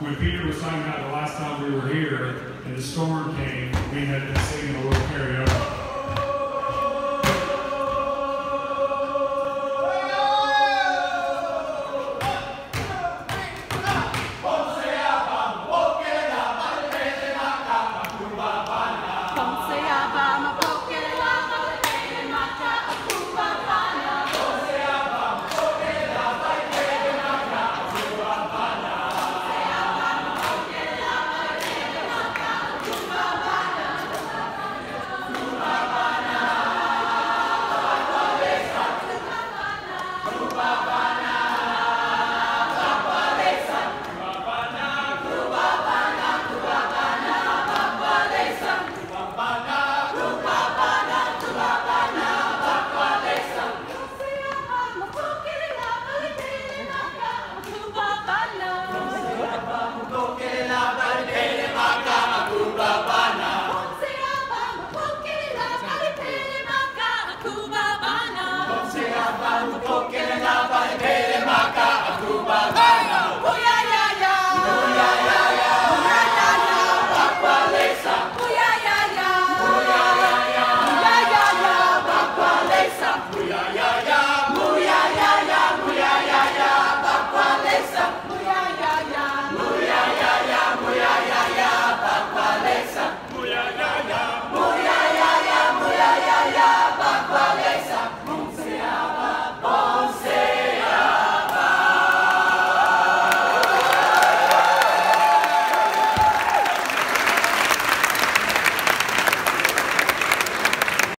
when Peter was talking about the last time we were here and the storm came, we had been singing a little karaoke.